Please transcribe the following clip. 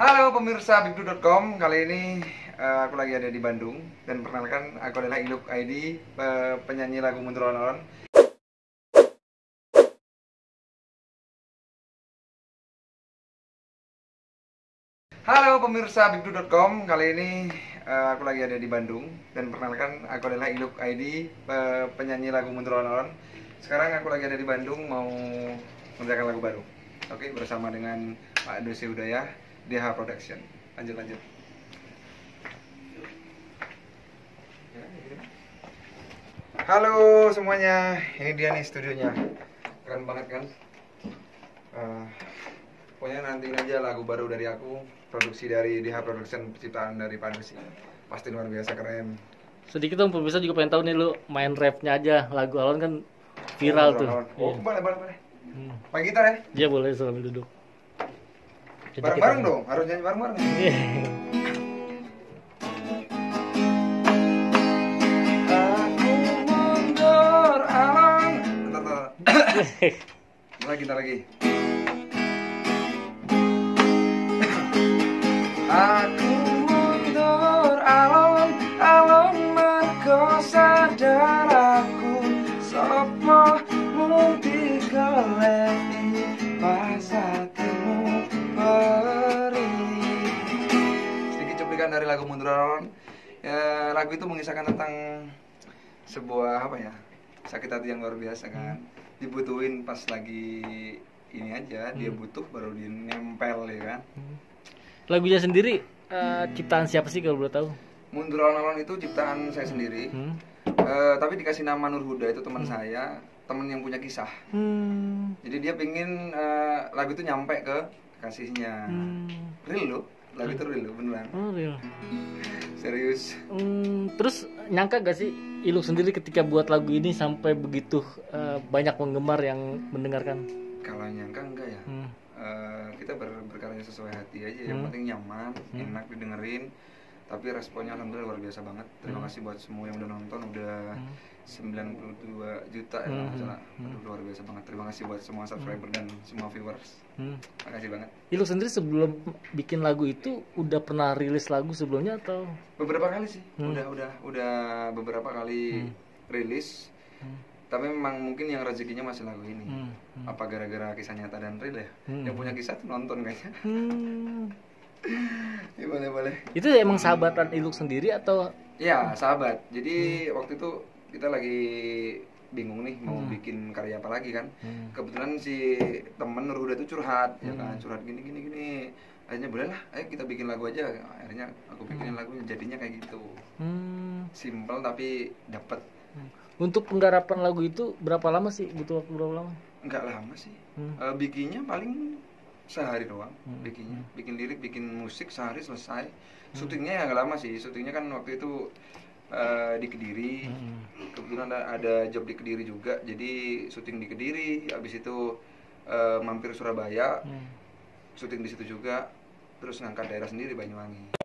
Halo pemirsa bibdu.com Kali ini eh, aku lagi ada di Bandung. Dan perkenalkan aku adalah Iluk ID pe- Penyanyi lagu Mundur Alon Halo pemirsa bibdu.com Kali ini eh, aku lagi ada di Bandung. Dan perkenalkan aku adalah Iluk ID pe- Penyanyi lagu Mundur Alon Sekarang aku lagi ada di Bandung Mau mengerjakan lagu baru. Oke bersama dengan Pak Dosi Udaya DH Production. Lanjut lanjut. Halo semuanya, ini dia nih studionya. Keren banget kan? Eh, Pokoknya nantiin aja lagu baru dari aku Produksi dari DH Production, penciptaan dari Pak Dosi Pasti luar biasa keren. Sedikit dong pemirsa juga pengen tahu nih lu main rapnya aja. Lagu Alon kan viral tuh. Oh boleh boleh boleh. Hmm. Main gitar ya? Iya boleh sambil duduk. Bareng-bareng dong, harus nyanyi bareng-bareng. Aku mundur alon Bentar, bentar. lagi, lagi lagu Mundur Alon. Ya, lagu itu mengisahkan tentang sebuah apa ya sakit hati yang luar biasa kan. Dibutuhin pas lagi ini aja dia butuh baru dia nempel ya kan. Lagunya sendiri eh, ciptaan siapa sih kalau boleh tahu? Mundur Alon itu ciptaan saya sendiri. Hmm. Eh, tapi dikasih nama Nur Huda itu teman saya, teman yang punya kisah. Hmm. Jadi dia pengen eh, lagu itu nyampe ke kasihnya. Hmm. Real loh, lagu itu real beneran. Oh, real. Serius. Hmm, terus nyangka gak sih Iluk sendiri ketika buat lagu ini sampai begitu eh, banyak penggemar yang mendengarkan? Kalau nyangka enggak ya. Hmm. Eh, kita ber- berkarya sesuai hati aja yang Hmm. penting nyaman enak didengerin tapi responnya alhamdulillah luar biasa banget terima Hmm. kasih buat semua yang udah nonton udah Hmm. 92 juta ya Hmm. salah Aduh, luar biasa banget terima kasih buat semua subscriber dan semua viewers Hmm. makasih banget Iluk sendiri sebelum bikin lagu itu udah pernah rilis lagu sebelumnya atau? beberapa kali sih Hmm. udah udah udah beberapa kali Hmm. rilis Hmm. tapi memang mungkin yang rezekinya masih lagu ini Hmm. Hmm. apa gara-gara kisah nyata dan real ya Hmm. yang punya kisah tuh nonton kayaknya Hmm. Ya boleh boleh Itu emang sahabatan Iluk sendiri atau Ya, sahabat. Jadi waktu itu kita lagi bingung nih mau Hmm. bikin karya apa lagi kan. Hmm. Kebetulan si temen Nurhuda tuh curhat, ya kan, Hmm. curhat gini gini gini. Akhirnya boleh lah, ayo kita bikin lagu aja. Akhirnya aku bikinin lagu jadinya kayak gitu. Hmm. Simple tapi dapet. Untuk penggarapan lagu itu berapa lama sih? Butuh waktu berapa lama? Enggak lama sih. Hmm. Eh, bikinnya paling sehari doang. Hmm. Bikinnya, bikin lirik, bikin musik sehari selesai. Syutingnya ya nggak lama sih. Syutingnya kan waktu itu eh, di Kediri. Hmm. kebetulan ada, ada job di Kediri juga jadi syuting di Kediri habis itu eh, mampir Surabaya Hmm. syuting di situ juga terus ngangkat daerah sendiri Banyuwangi